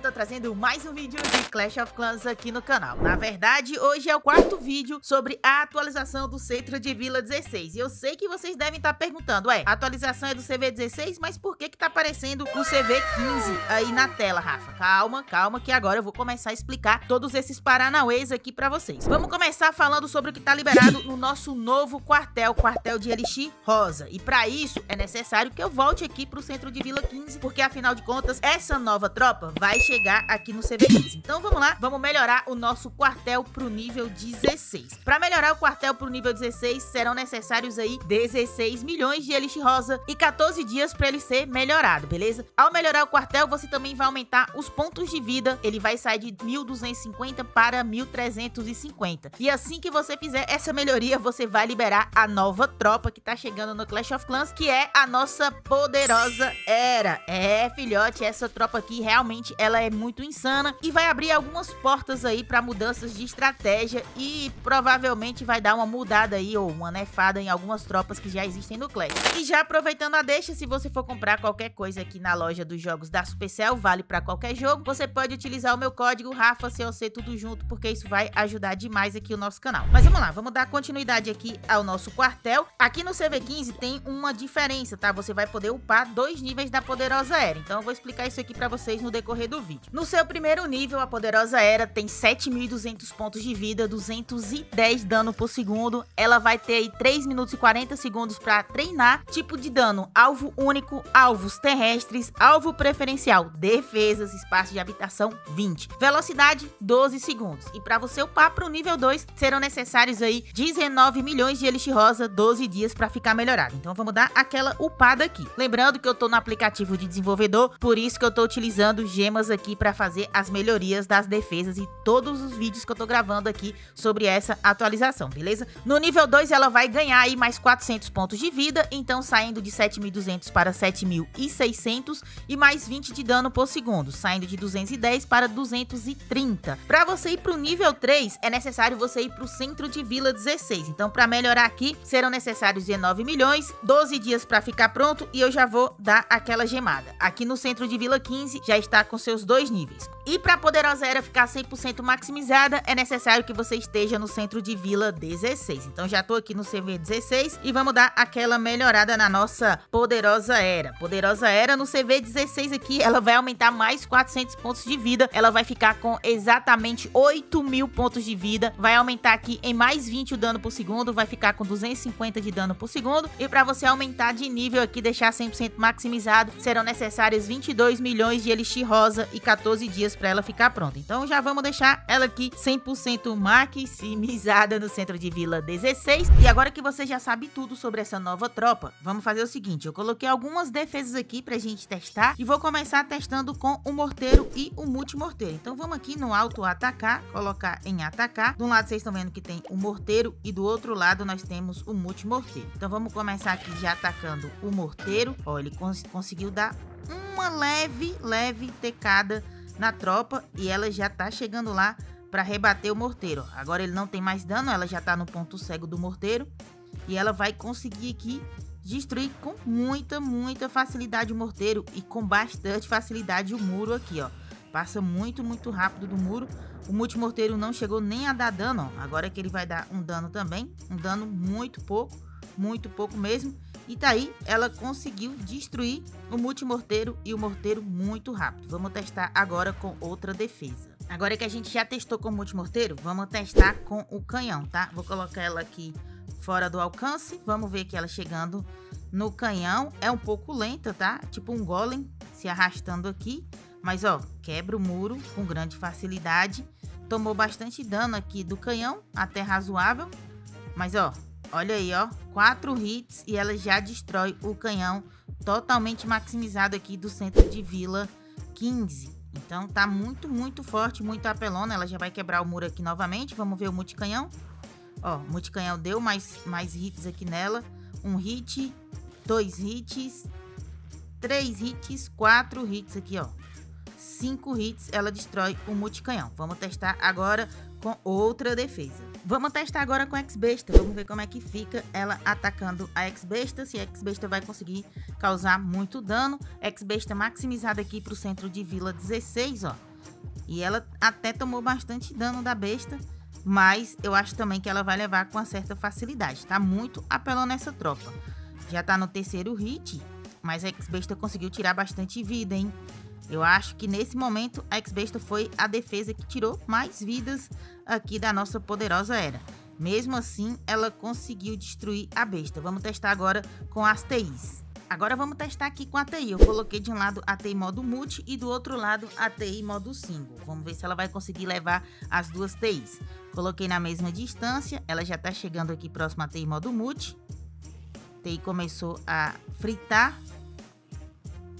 eu tô trazendo mais um vídeo de Clash of Clans aqui no canal. Na verdade, hoje é o quarto vídeo sobre a atualização do Centro de Vila 16. E eu sei que vocês devem estar perguntando, ué, a atualização é do CV16, mas por que que tá aparecendo o CV15 aí na tela, Rafa? Calma, calma, que agora eu vou começar a explicar todos esses paranauês aqui pra vocês. Vamos começar falando sobre o que tá liberado no nosso novo quartel, quartel de Elixir Rosa. E pra isso, é necessário que eu volte aqui pro Centro de Vila 15, porque afinal de contas, essa nova tropa vai chegar aqui no CV15. Então vamos lá, vamos melhorar o nosso quartel pro nível 16. Para melhorar o quartel pro nível 16, serão necessários aí 16 milhões de Elixir Rosa e 14 dias para ele ser melhorado, beleza? Ao melhorar o quartel, você também vai aumentar os pontos de vida, ele vai sair de 1250 para 1350. E assim que você fizer essa melhoria, você vai liberar a nova tropa que tá chegando no Clash of Clans, que é a nossa poderosa Era. É, filhote, essa tropa aqui realmente ela é muito insana e vai abrir algumas portas aí para mudanças de estratégia e provavelmente vai dar uma mudada aí ou uma nefada em algumas tropas que já existem no Clash. E já aproveitando a deixa, se você for comprar qualquer coisa aqui na loja dos jogos da Supercell, vale para qualquer jogo, você pode utilizar o meu código RAFACOC tudo junto, porque isso vai ajudar demais aqui o nosso canal. Mas vamos lá, vamos dar continuidade aqui ao nosso quartel. Aqui no CV15 tem uma diferença, tá? Você vai poder upar dois níveis da poderosa era. Então eu vou explicar isso aqui para vocês no decorrer do vídeo. No seu primeiro nível, a poderosa era tem 7.200 pontos de vida, 210 dano por segundo. Ela vai ter aí 3 minutos e 40 segundos para treinar. Tipo de dano, alvo único, alvos terrestres, alvo preferencial, defesas, espaço de habitação 20. Velocidade 12 segundos. E para você upar para o nível 2, serão necessários aí 19 milhões de Elixir Rosa, 12 dias para ficar melhorado. Então vamos dar aquela upada aqui. Lembrando que eu tô no aplicativo de desenvolvedor, por isso que eu tô utilizando gemas aqui para fazer as melhorias das defesas e todos os vídeos que eu tô gravando aqui sobre essa atualização, beleza? No nível 2 ela vai ganhar aí mais 400 pontos de vida, então saindo de 7.200 para 7.600 e mais 20 de dano por segundo, saindo de 210 para 230. Para você ir pro nível 3, é necessário você ir pro centro de Vila 16, então para melhorar aqui, serão necessários 19 milhões, 12 dias para ficar pronto e eu já vou dar aquela gemada. Aqui no centro de Vila 15 já está com seus dois níveis. E para a Poderosa Era ficar 100% maximizada, é necessário que você esteja no centro de Vila 16. Então já tô aqui no CV 16 e vamos dar aquela melhorada na nossa Poderosa Era. Poderosa Era no CV 16 aqui, ela vai aumentar mais 400 pontos de vida. Ela vai ficar com exatamente 8 mil pontos de vida. Vai aumentar aqui em mais 20 o dano por segundo, vai ficar com 250 de dano por segundo. E para você aumentar de nível aqui, deixar 100% maximizado, serão necessários 22 milhões de Elixir Rosa e 14 dias para ela ficar pronta. Então já vamos deixar ela aqui 100% maximizada no centro de Vila 16. E agora que você já sabe tudo sobre essa nova tropa, vamos fazer o seguinte, eu coloquei algumas defesas aqui pra gente testar e vou começar testando com o morteiro e o multimorteiro. Então vamos aqui no auto atacar, colocar em atacar. De um lado vocês estão vendo que tem o morteiro e do outro lado nós temos o multimorteiro. Então vamos começar aqui já atacando o morteiro. Ó, ele cons conseguiu dar uma leve, leve tecada na tropa e ela já tá chegando lá para rebater o morteiro. Agora ele não tem mais dano, ela já tá no ponto cego do morteiro e ela vai conseguir aqui destruir com muita, muita facilidade o morteiro e com bastante facilidade o muro aqui, ó. Passa muito, muito rápido do muro. O multimorteiro não chegou nem a dar dano, ó. Agora que ele vai dar um dano também, um dano muito pouco, muito pouco mesmo. E tá aí, ela conseguiu destruir o multimorteiro e o morteiro muito rápido. Vamos testar agora com outra defesa. Agora que a gente já testou com o multimorteiro, vamos testar com o canhão, tá? Vou colocar ela aqui fora do alcance. Vamos ver que ela chegando no canhão. É um pouco lenta, tá? Tipo um golem se arrastando aqui. Mas, ó, quebra o muro com grande facilidade. Tomou bastante dano aqui do canhão, até razoável. Mas, ó, Olha aí, ó. Quatro hits e ela já destrói o canhão totalmente maximizado aqui do centro de Vila 15. Então tá muito, muito forte, muito apelona. Ela já vai quebrar o muro aqui novamente. Vamos ver o multicanhão. Ó, multicanhão deu mais, mais hits aqui nela. Um hit, dois hits, três hits, quatro hits aqui, ó. Cinco hits, ela destrói o multicanhão. Vamos testar agora com outra defesa. Vamos testar agora com a X-Besta. Vamos ver como é que fica ela atacando a X-Besta. Se a X-Besta vai conseguir causar muito dano. X-Besta maximizada aqui pro centro de vila 16, ó. E ela até tomou bastante dano da besta. Mas eu acho também que ela vai levar com uma certa facilidade. Tá muito apelando nessa tropa. Já tá no terceiro hit. Mas a X-Besta conseguiu tirar bastante vida, hein? Eu acho que nesse momento a X-Besta foi a defesa que tirou mais vidas aqui da nossa poderosa era. Mesmo assim, ela conseguiu destruir a besta. Vamos testar agora com as TIs. Agora vamos testar aqui com a TI. Eu coloquei de um lado a TI modo multi e do outro lado a TI modo single. Vamos ver se ela vai conseguir levar as duas TIs. Coloquei na mesma distância, ela já está chegando aqui próximo a TI modo multi. TI começou a fritar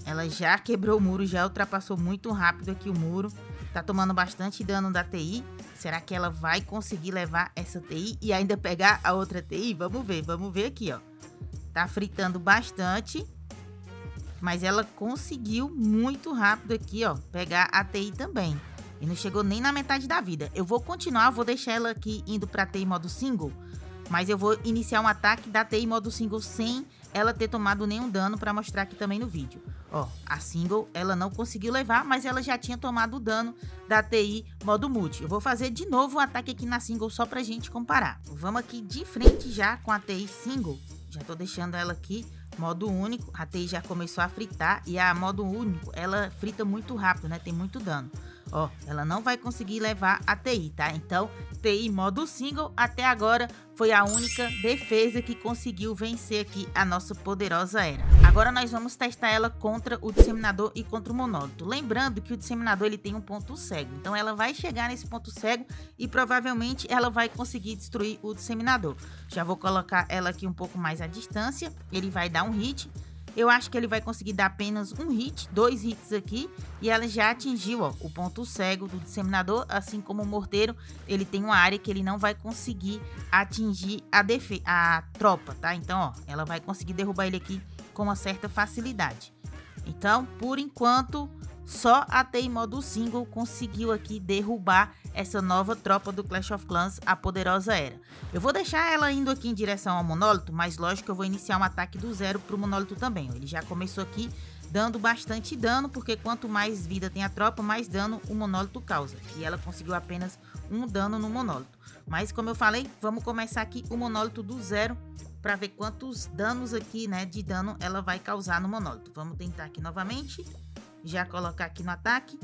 ela já quebrou o muro, já ultrapassou muito rápido aqui o muro. Tá tomando bastante dano da TI. Será que ela vai conseguir levar essa TI e ainda pegar a outra TI? Vamos ver, vamos ver aqui, ó. Tá fritando bastante. Mas ela conseguiu muito rápido aqui, ó, pegar a TI também. E não chegou nem na metade da vida. Eu vou continuar, vou deixar ela aqui indo pra TI modo single. Mas eu vou iniciar um ataque da TI modo single sem ela ter tomado nenhum dano para mostrar aqui também no vídeo. Ó, a single ela não conseguiu levar, mas ela já tinha tomado o dano da TI modo multi. Eu vou fazer de novo o um ataque aqui na single só pra gente comparar. Vamos aqui de frente já com a TI single. Já tô deixando ela aqui modo único. A TI já começou a fritar e a modo único, ela frita muito rápido, né? Tem muito dano. Ó, ela não vai conseguir levar a TI, tá? Então, TI modo single até agora foi a única defesa que conseguiu vencer aqui a nossa poderosa era. Agora nós vamos testar ela contra o disseminador e contra o monólito. Lembrando que o disseminador ele tem um ponto cego, então ela vai chegar nesse ponto cego e provavelmente ela vai conseguir destruir o disseminador. Já vou colocar ela aqui um pouco mais à distância, ele vai dar um hit eu acho que ele vai conseguir dar apenas um hit, dois hits aqui. E ela já atingiu ó, o ponto cego do disseminador, assim como o morteiro. Ele tem uma área que ele não vai conseguir atingir a, a tropa, tá? Então, ó, ela vai conseguir derrubar ele aqui com uma certa facilidade. Então, por enquanto, só a TI modo single conseguiu aqui derrubar essa nova tropa do Clash of Clans, a poderosa Era. Eu vou deixar ela indo aqui em direção ao monólito, mas lógico que eu vou iniciar um ataque do zero pro monólito também. Ele já começou aqui dando bastante dano, porque quanto mais vida tem a tropa, mais dano o monólito causa. E ela conseguiu apenas um dano no monólito. Mas como eu falei, vamos começar aqui o monólito do zero para ver quantos danos aqui, né, de dano ela vai causar no monólito. Vamos tentar aqui novamente já colocar aqui no ataque.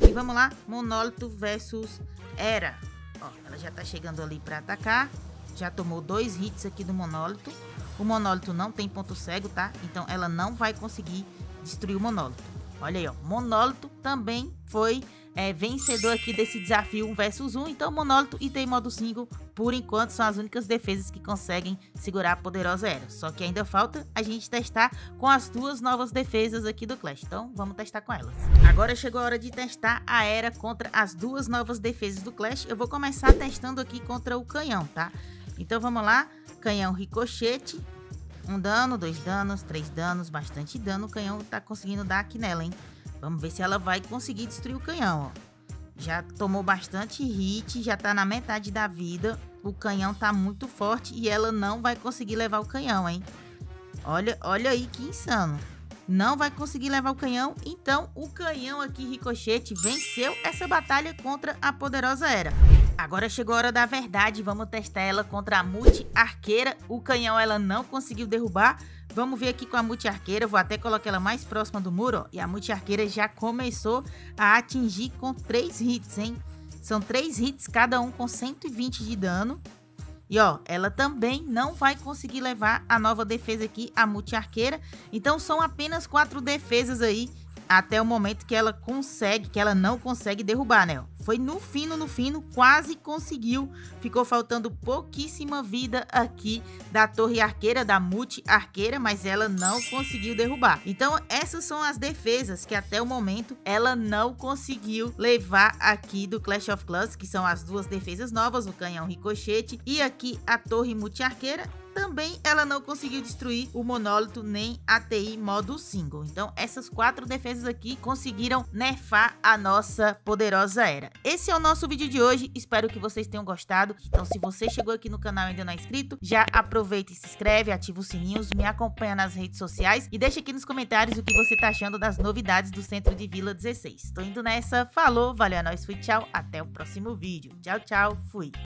E vamos lá, monólito versus Era. Ó, ela já tá chegando ali para atacar. Já tomou dois hits aqui do monólito. O monólito não tem ponto cego, tá? Então ela não vai conseguir destruir o monólito. Olha aí, ó. Monólito também foi é, vencedor aqui desse desafio 1 versus 1. Então, Monólito e tem modo single, por enquanto, são as únicas defesas que conseguem segurar a poderosa Era. Só que ainda falta a gente testar com as duas novas defesas aqui do Clash. Então, vamos testar com elas. Agora chegou a hora de testar a Era contra as duas novas defesas do Clash. Eu vou começar testando aqui contra o canhão, tá? Então, vamos lá. Canhão ricochete. Um dano, dois danos, três danos, bastante dano. O canhão tá conseguindo dar aqui nela, hein? Vamos ver se ela vai conseguir destruir o canhão, ó. Já tomou bastante hit, já tá na metade da vida. O canhão tá muito forte e ela não vai conseguir levar o canhão, hein? Olha, olha aí que insano. Não vai conseguir levar o canhão, então o canhão aqui, Ricochete, venceu essa batalha contra a poderosa Era. Agora chegou a hora da verdade, vamos testar ela contra a Multi Arqueira. O canhão ela não conseguiu derrubar, Vamos ver aqui com a multi-arqueira, vou até colocar ela mais próxima do muro, ó, e a multi-arqueira já começou a atingir com 3 hits, hein? São 3 hits, cada um com 120 de dano. E ó, ela também não vai conseguir levar a nova defesa aqui, a multi-arqueira. Então são apenas 4 defesas aí até o momento que ela consegue, que ela não consegue derrubar, né? Foi no fino, no fino, quase conseguiu. Ficou faltando pouquíssima vida aqui da torre arqueira, da multi arqueira, mas ela não conseguiu derrubar. Então, essas são as defesas que até o momento ela não conseguiu levar aqui do Clash of Clans, que são as duas defesas novas, o canhão ricochete e aqui a torre multi arqueira também ela não conseguiu destruir o monólito nem a TI modo single. Então essas quatro defesas aqui conseguiram nerfar a nossa poderosa era. Esse é o nosso vídeo de hoje, espero que vocês tenham gostado. Então se você chegou aqui no canal e ainda não é inscrito, já aproveita e se inscreve, ativa os sininhos, me acompanha nas redes sociais e deixa aqui nos comentários o que você tá achando das novidades do Centro de Vila 16. Tô indo nessa, falou, valeu, a nós, fui, tchau, até o próximo vídeo. Tchau, tchau, fui.